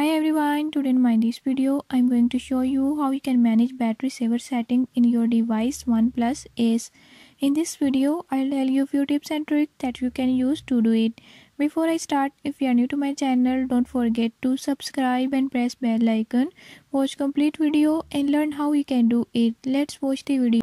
Hi everyone, today in my this video I'm going to show you how you can manage battery saver setting in your device OnePlus Ace. In this video I'll tell you a few tips and tricks that you can use to do it. Before I start, if you are new to my channel, don't forget to subscribe and press bell icon. Watch complete video and learn how you can do it. Let's watch the video.